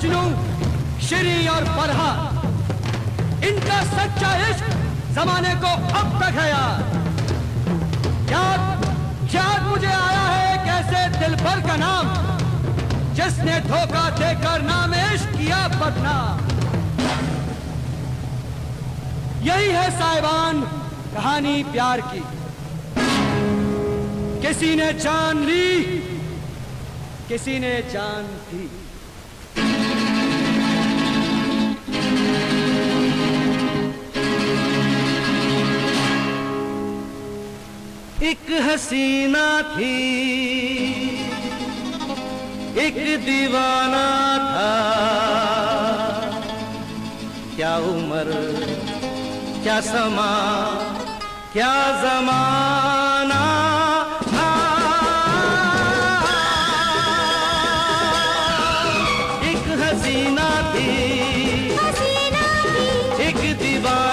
मजनू श्री और फरहा इनका सच्चा इश्क जमाने को अब तक है याद याद मुझे आया है एक ऐसे दिलबर का नाम, जिसने धोखा देकर नाम इश्क किया बदनाम। यही है साहिबान कहानी प्यार की। किसी ने जान ली, किसी ने जान दी। एक हसीना थी। एक दीवाना था। क्या उम्र क्या समा क्या जमाना था। एक हसीना थी। हसीना थी। एक दीवाना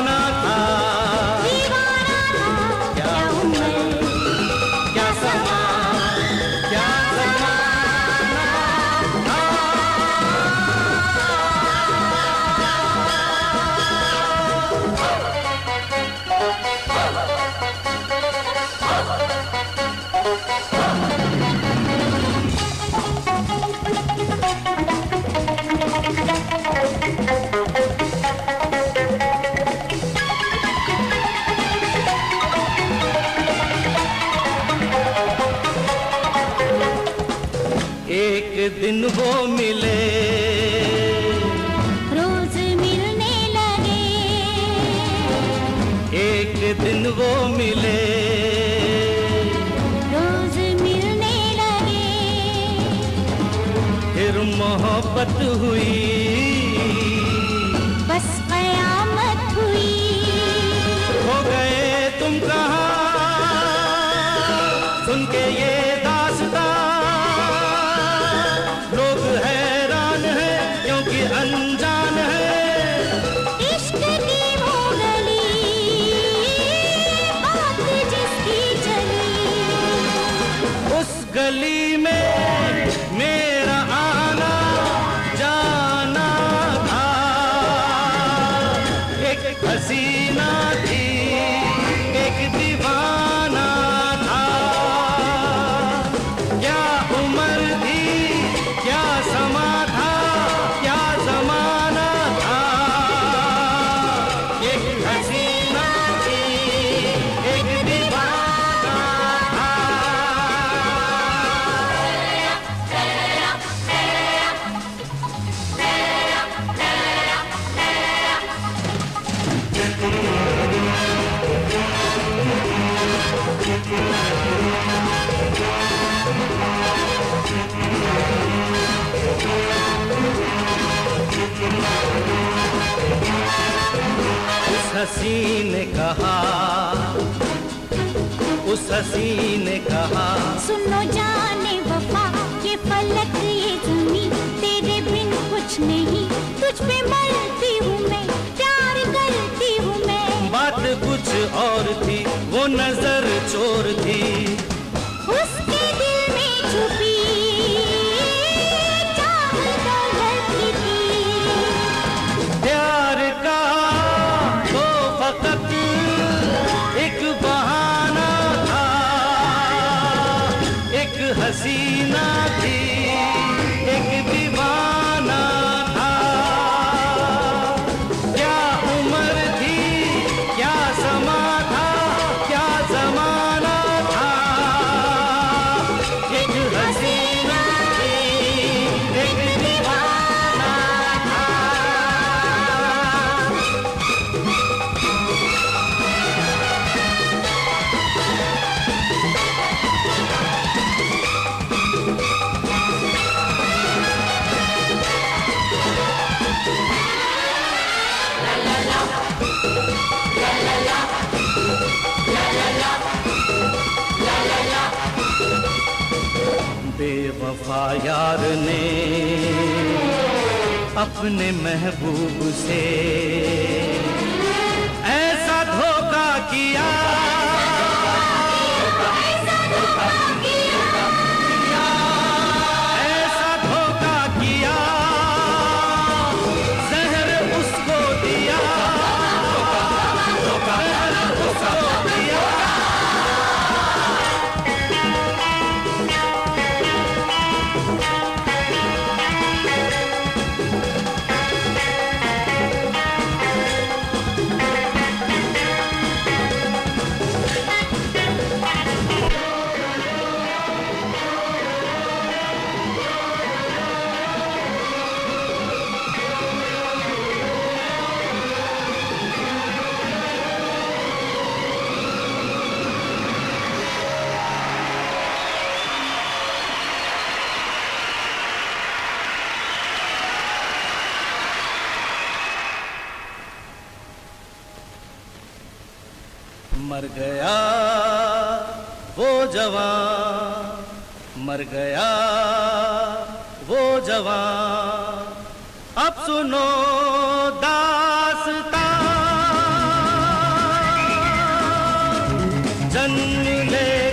एक दिन वो मिले। रोज मिलने लगे। एक दिन वो मिले। रोज मिलने लगे। फिर मोहब्बत हुई। बस कयामत हुई। हो गए तुम कहाँ? सुन के ये हसी ने कहा उस हसी ने कहा। सुनो जाने वफा ये फलक ये जमी तेरे बिन कुछ नहीं। तुझ पे मरती हूँ मैं प्यार करती हूँ मैं। बात कुछ और थी वो नज़र चोर थी। उसके बेवफा यार ने अपने महबूब से। मर गया वो जवान मर गया वो जवान। अब सुनो दासता। जन्म ले